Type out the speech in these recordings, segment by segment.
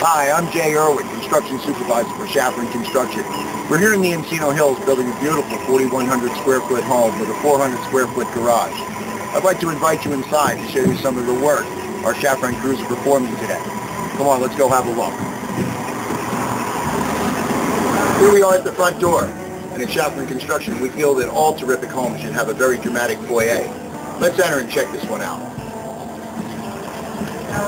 Hi, I'm Jay Irwin, Construction Supervisor for Shafran Construction. We're here in the Encino Hills building a beautiful 4,100 square foot home with a 400 square foot garage. I'd like to invite you inside to show you some of the work our Shafran crews are performing today. Come on, let's go have a look. Here we are at the front door. And at Shafran Construction, we feel that all terrific homes should have a very dramatic foyer. Let's enter and check this one out. Here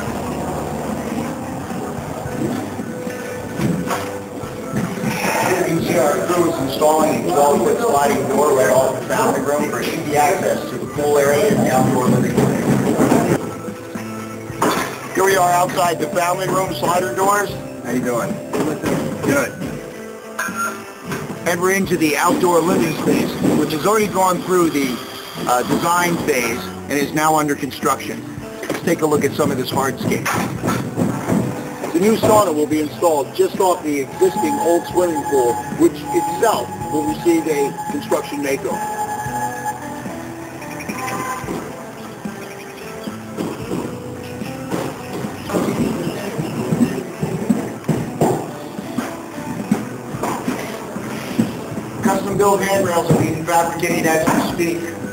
you see our crew is installing a 12-foot sliding door right off the room for easy access to the pool area and outdoor living. Here we are outside the family room slider doors. How you doing? Good. And we're into the outdoor living space, which has already gone through the uh, design phase and is now under construction. Let's take a look at some of this hardscape. The new sauna will be installed just off the existing old swimming pool, which itself will receive a construction makeover. Custom built handrails are being fabricated as we speak,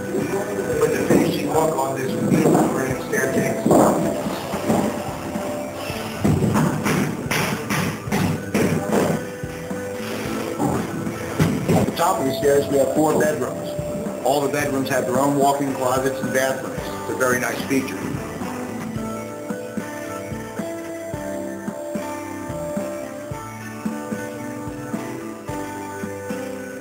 top of the stairs, we have four bedrooms. All the bedrooms have their own walk-in closets and bathrooms. It's a very nice feature.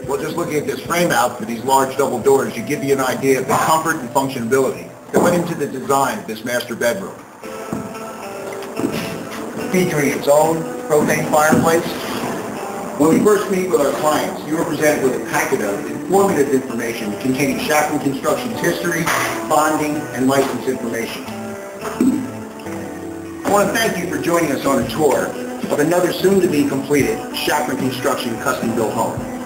Well, just looking at this frame out for these large double doors, you give you an idea of the comfort and functionability that went into the design of this master bedroom. Featuring its own propane fireplace. When we first meet with our clients, you are presented with a packet of informative information containing Shafran Construction's history, bonding, and license information. I want to thank you for joining us on a tour of another soon-to-be completed Shafran Construction custom-built home.